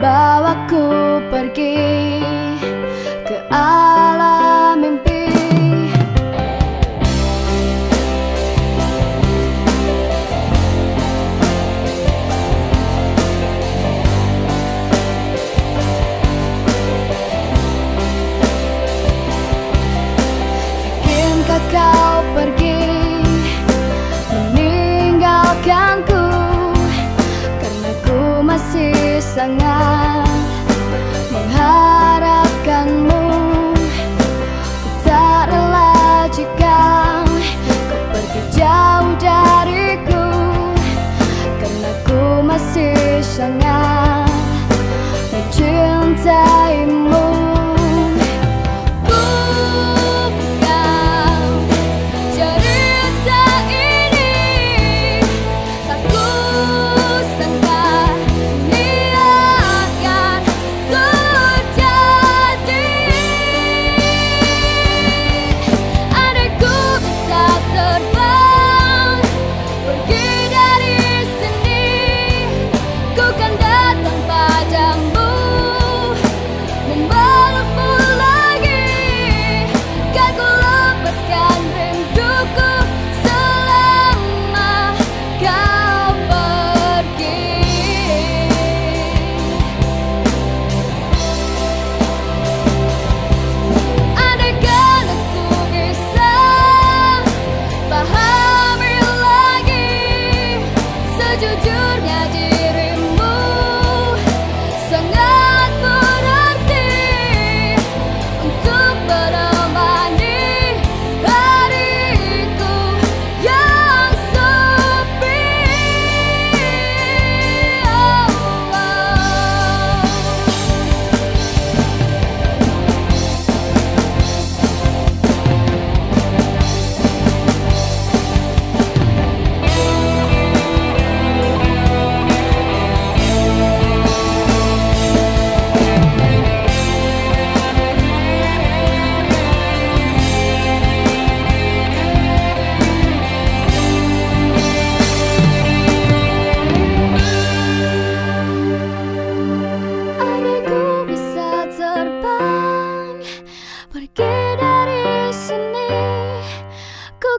Bawaku pergi ke alam mimpi. Yakinkah kau pergi meninggalkanku? Karena ku masih sangat sangat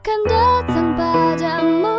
bukan datang padamu